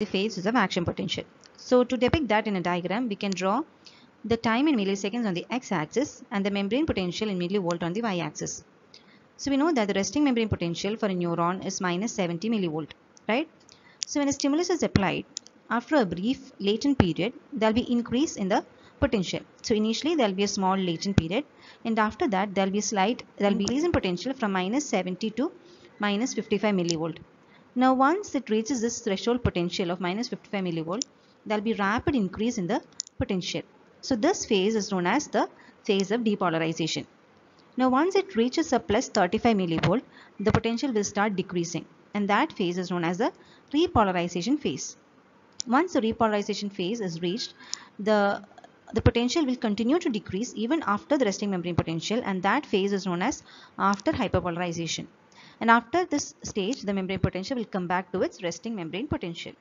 the phases of action potential. So to depict that in a diagram, we can draw the time in milliseconds on the x-axis and the membrane potential in millivolt on the y-axis. So we know that the resting membrane potential for a neuron is minus 70 millivolt, right? So when a stimulus is applied, after a brief latent period, there will be increase in the potential. So initially there will be a small latent period and after that there will be slight, there will be increase in potential from minus 70 to minus 55 millivolt. Now once it reaches this threshold potential of minus 55 millivolt, there will be rapid increase in the potential. So this phase is known as the phase of depolarization. Now once it reaches a plus 35 millivolt, the potential will start decreasing and that phase is known as the repolarization phase. Once the repolarization phase is reached, the the potential will continue to decrease even after the resting membrane potential and that phase is known as after hyperpolarization. And after this stage, the membrane potential will come back to its resting membrane potential.